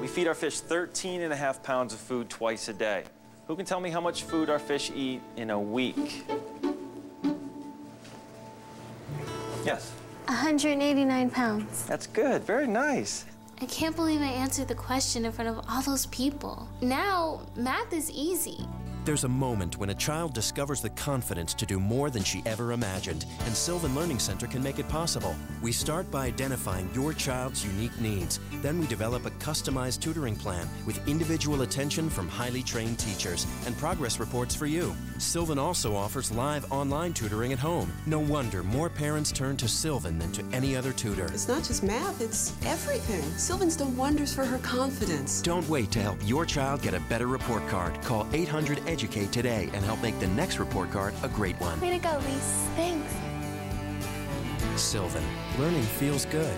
We feed our fish 13 and a half pounds of food twice a day. Who can tell me how much food our fish eat in a week? Yes, 189 pounds. that's good. Very nice. I can't believe I answered the question in front of all those people. Now, math is easy. There's a moment when a child discovers the confidence to do more than she ever imagined, and Sylvan Learning Center can make it possible. We start by identifying your child's unique needs. Then we develop a customized tutoring plan with individual attention from highly trained teachers and progress reports for you. Sylvan also offers live online tutoring at home. No wonder more parents turn to Sylvan than to any other tutor. It's not just math, it's everything. Sylvan's done wonders for her confidence. Don't wait to help your child get a better report card. Call 800 Educate today and help make the next report card a great one. Way to go, Lise. Thanks. Sylvan, learning feels good.